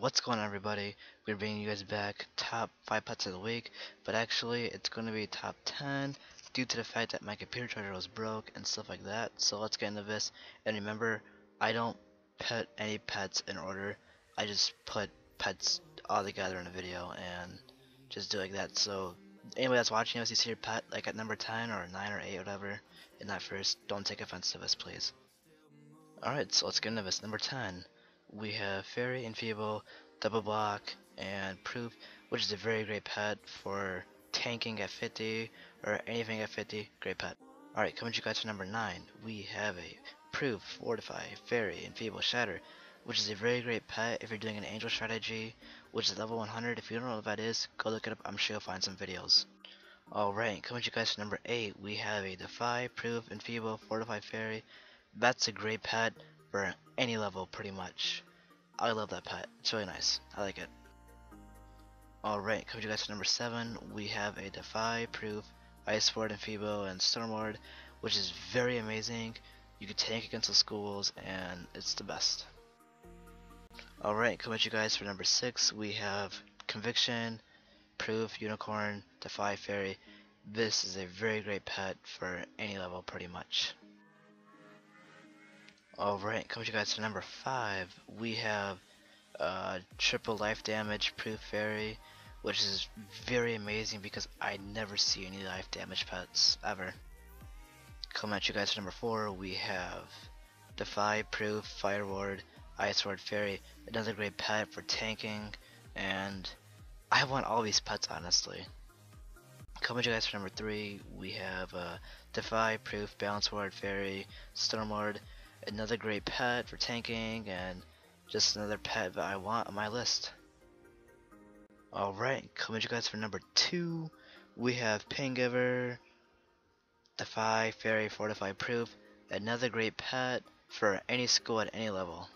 what's going on everybody? We're bringing you guys back top 5 pets of the week, but actually it's going to be top 10 due to the fact that my computer charger was broke and stuff like that. So let's get into this. And remember, I don't put any pets in order. I just put pets all together in a video and just do like that. So anybody that's watching us, you see your pet like at number 10 or 9 or 8 or whatever in that first, don't take offense to this please. Alright, so let's get into this. Number 10 we have Fairy, Enfeeble, Double Block, and Proof, which is a very great pet for tanking at 50 or anything at 50. Great pet. Alright, coming to you guys to number 9, we have a Proof, Fortify, Fairy, Enfeeble, Shatter, which is a very great pet if you're doing an Angel strategy, which is level 100. If you don't know what that is, go look it up. I'm sure you'll find some videos. Alright, coming to you guys to number 8, we have a Defy, Proof, Enfeeble, Fortify, Fairy. That's a great pet for any level pretty much. I love that pet. It's really nice. I like it. Alright, coming to you guys to number 7, we have a Defy, Proof, Ice Ward, Enfeeble, and Storm Ward, which is very amazing. You can tank against the schools, and it's the best. Alright, coming to you guys for number 6, we have Conviction, Proof, Unicorn, Defy, Fairy. This is a very great pet for any level pretty much. Alright, coming to you guys to number 5, we have uh, triple life damage proof fairy, which is very amazing because I never see any life damage pets ever. Coming at you guys to number 4, we have Defy, Proof, Fire Ward, Ice Ward Fairy, another great pet for tanking, and I want all these pets honestly. Coming to you guys for number 3, we have uh, Defy, Proof, Balance Ward, Fairy, Storm Ward, another great pet for tanking and just another pet that I want on my list. Alright, coming to you guys for number two, we have Paingiver, Defy, Fairy, Fortify, Proof, another great pet for any school at any level.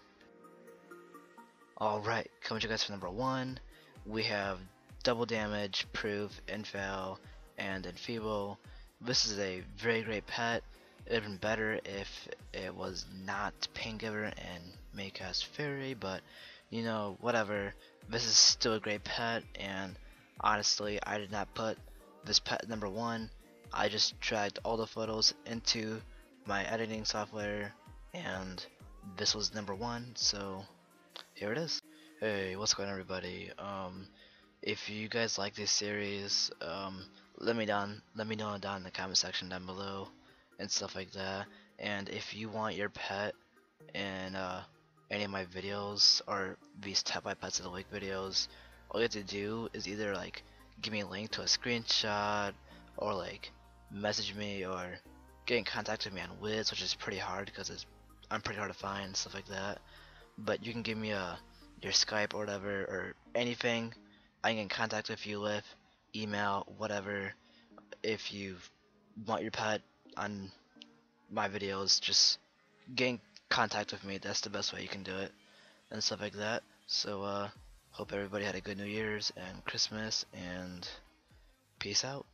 Alright, coming to you guys for number one, we have Double Damage, Proof, Infail, and Enfeeble. This is a very great pet even better if it was not Paingiver and make Maycast Fairy, but you know, whatever. This is still a great pet, and honestly, I did not put this pet number one. I just dragged all the photos into my editing software, and this was number one, so here it is. Hey, what's going on everybody? Um, if you guys like this series, um, let me down, let me know down in the comment section down below and stuff like that. And if you want your pet in uh, any of my videos or these Tap My Pets of the Week videos, all you have to do is either like give me a link to a screenshot or like message me or get in contact with me on Wiz, which is pretty hard because it's I'm pretty hard to find stuff like that. But you can give me a your Skype or whatever or anything I can contact with you with, email, whatever. If you want your pet on my videos, just get in contact with me. That's the best way you can do it and stuff like that. So uh, hope everybody had a good New Year's and Christmas and peace out.